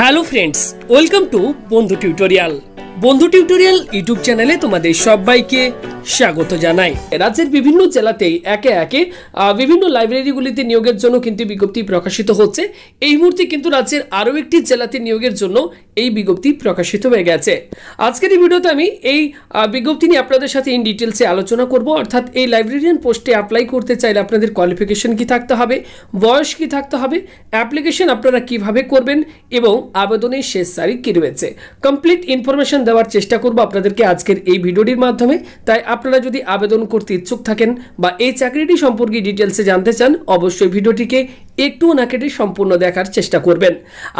Hello friends welcome to Bandhu tutorial Bandhu tutorial YouTube চ্যানেলে তোমাদের সবাইকে স্বাগত জানাই। রাজ্যের বিভিন্ন জেলাতেই একে একে বিভিন্ন লাইব্রেরিগুলিতে নিয়োগের জন্য কিন্তু বিজ্ঞপ্তি প্রকাশিত হচ্ছে। এই মুহূর্তে কিন্তু রাজ্যের আরও একটি জেলাতে নিয়োগের জন্য এই বিজ্ঞপ্তি প্রকাশিত হয়ে গেছে। আজকের এই ভিডিওতে আমি এই বিজ্ঞপ্তি নিয়ে আপনাদের সাথে ইন ডিটেলসে আলোচনা করব। অর্থাৎ এই লাইব্রেরিয়ান পোস্টে অ্যাপ্লাই করতে চাইলে আপনাদের কোয়ালিফিকেশন কি থাকতে হবে, বয়স কি থাকতে হবে অ্যাপ্লিকেশন আপনারা কীভাবে করবেন এবং আবেদনের শেষ তারিখ কী রয়েছে। কমপ্লিট ইনফরমেশন দেওয়ার চেষ্টা করব আপনাদেরকে আজকের এই ভিডিওটির মাধ্যমে। তাই আপনারা যদি আবেদন করতে ইচ্ছুক থাকেন বা এই চাকরিটি সম্পর্কে ডিটেলসে জানতে চান, অবশ্যই ভিডিওটিকে একটু না কেটে সম্পূর্ণ দেখার চেষ্টা করবেন।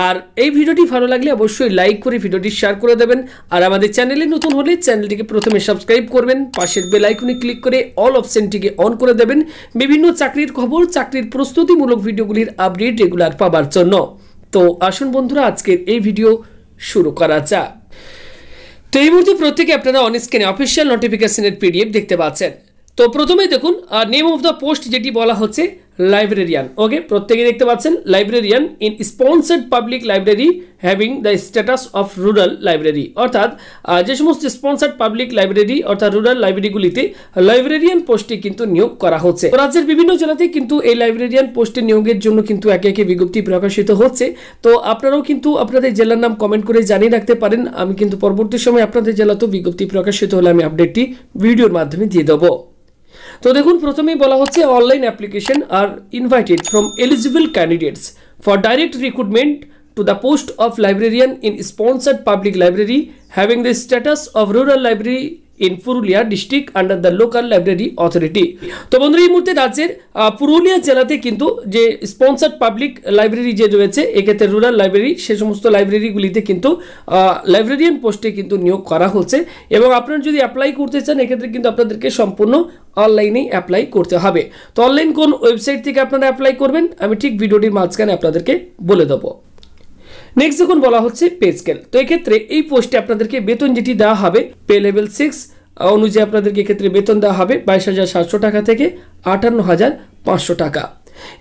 আর এই ভিডিওটি ভালো লাগলে অবশ্যই লাইক করে ভিডিওটি শেয়ার করে দেবেন। আর আমাদের চ্যানেলে নতুন হলে চ্যানেলটিকে প্রথমে সাবস্ক্রাইব করবেন, পাশের বেল আইকনে ক্লিক করে অল অপশনটিকে অন করে দেবেন। বিভিন্ন চাকরির খবর, চাকরির প্রস্তুতিমূলক ভিডিওগুলির আপডেট রেগুলার পাবার জন্য। তো আসুন বন্ধুরা, আজকের এই ভিডিও শুরু করা যাক। তো এই মুহূর্তে প্রত্যেকে আপনারা অন স্ক্রিনে অফিসিয়াল নোটিফিকেশনের পিডিএফ দেখতে পাচ্ছেন। তো প্রথমেই দেখুন নেম অফ দ্য পোস্ট যেটি বলা হচ্ছে লাইব্রেরিয়ান ওকে প্রত্যেকে দেখতে পাচ্ছেন librarian in sponsored public library having the status of rural library অর্থাৎ যে সমস্ত স্পন্সার্ড পাবলিক লাইব্রেরি অর্থাৎ রুরাল লাইব্রেরিগুলিতে লাইব্রেরিয়ান পোস্টে কিন্তু নিয়োগ করা হচ্ছে। রাজ্যের বিভিন্ন জেলাতে কিন্তু এই লাইব্রেরিয়ান পোস্টে নিয়োগের জন্য কিন্তু একে একে বিজ্ঞপ্তি প্রকাশিত হচ্ছে। তো আপনারাও কিন্তু আপনাদের জেলার নাম কমেন্ট করে জানিয়ে রাখতে পারেন। আমি কিন্তু পরবর্তী সময় আপনাদের জেলাতেও বিজ্ঞপ্তি প্রকাশিত হলে আমি আপডেটটি ভিডিওর মাধ্যমে দিয়ে দেবো। তো দেখুন প্রথমেই বলা হচ্ছে online application are invited from eligible candidates for direct recruitment to the post of librarian in sponsored public library having the status of rural library in Purulia district under the local library authority তো বন্ধুরা, এই মুহূর্তে রাজ্যের পুরুলিয়া জেলাতে কিন্তু যে sponsored public library যে রয়েছে, এক্ষেত্রে রুরাল লাইব্রেরি সে সমস্ত লাইব্রেরিগুলিতে কিন্তু লাইব্রেরিয়ান পোস্টে কিন্তু নিয়োগ করা হচ্ছে। এবং আপনারা যদি অ্যাপ্লাই করতে চান, এক্ষেত্রে কিন্তু আপনাদেরকে সম্পূর্ণ অনলাইনেই অ্যাপ্লাই করতে হবে। তো অনলাইন কোন ওয়েবসাইট থেকে আপনারা অ্যাপ্লাই করবেন? আমি ঠিক ভিডিওটির মাঝখানে আপনাদেরকে বলে দেবো। নেক্সট যখন বলা হচ্ছে পে স্কেল তো এক্ষেত্রে এই পোস্টে আপনাদেরকে বেতন যেটি দেওয়া হবে পে লেভেল সিক্স অনুযায়ী আপনাদেরকে এক্ষেত্রে বেতন দেওয়া হবে বাইশ হাজার সাতশো টাকা থেকে আটান্ন হাজার পাঁচশো টাকা।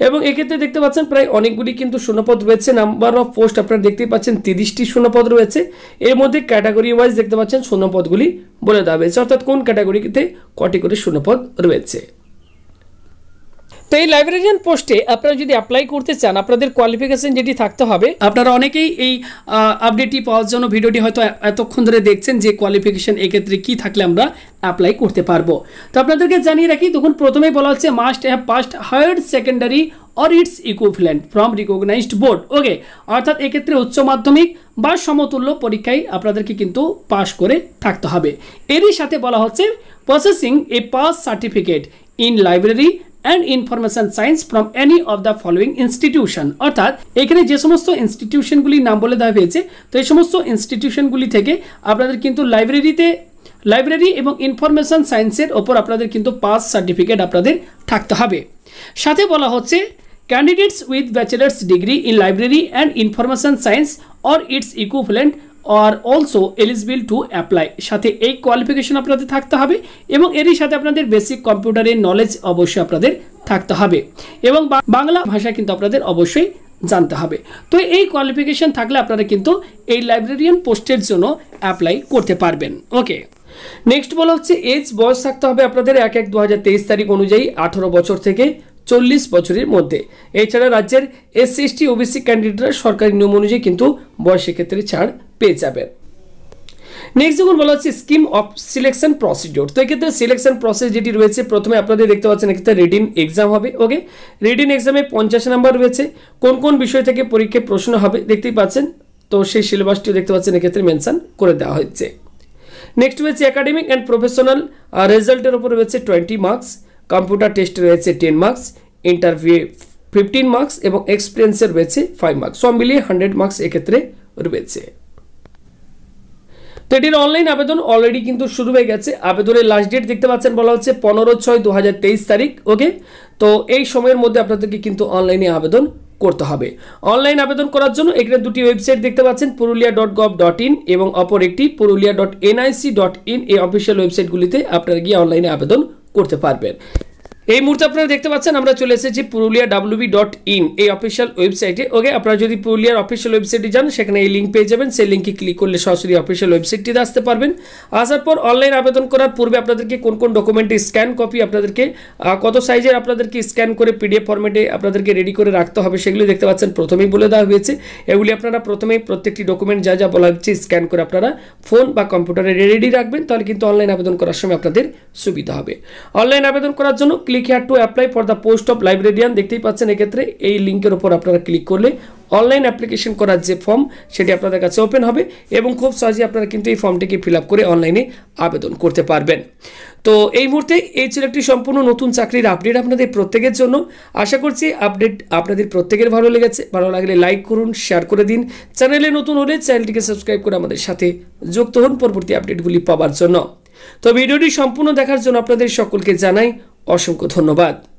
এবং এক্ষেত্রে দেখতে পাচ্ছেন প্রায় অনেকগুলি কিন্তু শূন্যপদ রয়েছে। নাম্বার অফ পোস্ট আপনারা দেখতেই পাচ্ছেন তিরিশটি শূন্যপদ রয়েছে। এর মধ্যে ক্যাটাগরি ওয়াইজ দেখতে পাচ্ছেন শূন্যপদগুলি বলে দেওয়া হয়েছে। অর্থাৎ কোন ক্যাটাগরিতে কটি করে শূন্যপদ রয়েছে? তো এই লাইব্রেরিয়ান পোস্টে আপনারা যদি অ্যাপ্লাই করতে চান, আপনাদের কোয়ালিফিকেশন যেটি থাকতে হবে, আপনারা অনেকেই এই আপডেটটি পাওয়ার জন্য ভিডিওটি হয়তো এতক্ষণ ধরে দেখছেন যে কোয়ালিফিকেশন এক্ষেত্রে কি থাকলে আমরা অ্যাপ্লাই করতে পারব। তো আপনাদেরকে জানিয়ে রাখি তখন প্রথমেই বলা হচ্ছে must have passed higher secondary or its equivalent from recognised board okay অর্থাৎ এক্ষেত্রে উচ্চ মাধ্যমিক বা সমতুল্য পরীক্ষায় আপনাদেরকে কিন্তু পাশ করে থাকতে হবে। এরই সাথে বলা হচ্ছে possessing a pass certificate in library and information science from any of the following institution অর্থাৎ, এখানে যে সমস্ত ইনস্টিটিউশনগুলির নাম বলে দেওয়া হয়েছে, তো এই সমস্ত ইনস্টিটিউশনগুলি থেকে আপনাদের কিন্তু লাইব্রেরিতে লাইব্রেরি এবং ইনফরমেশন সায়েন্সের ওপর আপনাদের কিন্তু পাস সার্টিফিকেট আপনাদের থাকতে হবে। সাথে বলা হচ্ছে candidates with bachelors degree in library and information science or its equivalent R also eligible to apply সাথে এই কোয়ালিফিকেশন আপনাদের থাকতে হবে এবং এরই সাথে আপনাদের বেসিক কম্পিউটারের নলেজ অবশ্যই আপনাদের থাকতে হবে এবং বাংলা ভাষা কিন্তু আপনাদের অবশ্যই জানতে হবে। তো এই কোয়ালিফিকেশন থাকলে আপনারা কিন্তু এই লাইব্রেরিয়ান পোস্টের জন্য অ্যাপ্লাই করতে পারবেন। ওকে নেক্সট বলা হচ্ছে এজ বয়স থাকতে হবে আপনাদের এক এক দু তারিখ অনুযায়ী আঠারো বছর থেকে চল্লিশ বছরের মধ্যে। এছাড়া রাজ্যের এসসি এসটি ওবিসি ক্যান্ডিডেটরা সরকারি নিয়ম অনুযায়ী কিন্তু বয়সের ক্ষেত্রে ছাড় পেয়ে যাবেন। নেক্সট যখন বলা হচ্ছে স্কিম অফ সিলেকশন প্রসিডিওর তো এক্ষেত্রে সিলেকশন প্রসেস যেটি রয়েছে, প্রথমে আপনাদের দেখতে পাচ্ছেন এক্ষেত্রে রিডিং এক্সাম হবে ওকে রিডিং এক্সামে পঞ্চাশ নাম্বার রয়েছে। কোন কোন বিষয় থেকে পরীক্ষায় প্রশ্ন হবে দেখতেই পাচ্ছেন? তো সেই সিলেবাসটিও দেখতে পাচ্ছেন, এক্ষেত্রে মেনশন করে দেওয়া হয়েছে। নেক্সট রয়েছে একাডেমিক অ্যান্ড প্রফেশনাল রেজাল্টের উপর রয়েছে টোয়েন্টি মার্কস কম্পিউটার টেস্টে রয়েছে ten marks interview fifteen marks এবং এক্সপিরিয়েন্সের রয়েছে ফাইভ মার্কস সব মিলিয়ে হান্ড্রেড মার্কস এক্ষেত্রে রয়েছে। তো এটির অনলাইন আবেদন অলরেডি কিন্তু শুরু হয়ে গেছে। আবেদনের লাস্ট ডেট দেখতে পাচ্ছেন বলা হচ্ছে পনেরো ছয় দু তারিখ ওকে তো এই সময়ের মধ্যে আপনাদেরকে কিন্তু অনলাইনে আবেদন করতে হবে। অনলাইন আবেদন করার জন্য এখানে দুটি ওয়েবসাইট দেখতে পাচ্ছেন, Purulia dot gov dot in এবং অপর একটি Purulia dot NIC dot in এই অফিসিয়াল ওয়েবসাইটগুলিতে আপনারা গিয়ে অনলাইনে আবেদন করতে পারবেন। এই মুহূর্তে আপনারা দেখতে পাচ্ছেন, আমরা চলে এসেছি পুরুলিয়া ডাব্লিউবি ডট ইন এই অফিসিয়াল ওয়েবসাইটে ওকে আপনারা যদি পুরুলিয়ার অফিসিয়াল ওয়েবসাইটে যান, সেখানে এই লিঙ্ক পেয়ে যাবেন। সেই লিঙ্কে ক্লিক করলে সরাসরি অফিসিয়াল ওয়েবসাইটটিতে আসতে পারবেন। আসার পর অনলাইন আবেদন করার পূর্বে আপনাদেরকে কোন কোন ডকুমেন্টের স্ক্যান কপি আপনাদেরকে কত সাইজের আপনাদেরকে স্ক্যান করে পিডিএফ ফরম্যাটে আপনাদেরকে রেডি করে রাখতে হবে, সেগুলি দেখতে পাচ্ছেন, প্রথমেই বলে দেওয়া হয়েছে। এগুলি আপনারা প্রথমেই প্রত্যেকটি ডকুমেন্ট যা যা বলা হচ্ছে স্ক্যান করে আপনারা ফোন বা কম্পিউটারে রেডি রাখবেন, তাহলে কিন্তু অনলাইন আবেদন করার সময় আপনাদের সুবিধা হবে। অনলাইন আবেদন করার জন্য click here to apply for the post of librarian দেখতেই পাচ্ছেন এক্ষেত্রে এই লিঙ্কের উপর আপনারা ক্লিক করলে অনলাইন অ্যাপ্লিকেশন করার যে ফর্ম সেটি আপনাদের কাছে ওপেন হবে এবং খুব সহজেই আপনারা কিন্তু এই ফর্মটিকে ফিল করে অনলাইনে আবেদন করতে পারবেন। তো এই মুহূর্তে এই ছিল একটি সম্পূর্ণ নতুন চাকরির আপডেট আপনাদের প্রত্যেকের জন্য। আশা করছি আপডেট আপনাদের প্রত্যেকের ভালো লেগেছে। ভালো লাগলে লাইক করুন শেয়ার করে দিন। চ্যানেলে নতুন হলে চ্যানেলটিকে সাবস্ক্রাইব করে আমাদের সাথে যুক্ত হন। পরবর্তী আপডেটগুলি পাওয়ার জন্য। তো ভিডিওটি সম্পূর্ণ দেখার জন্য আপনাদের সকলকে জানাই অসংখ্য ধন্যবাদ।